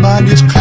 mind is.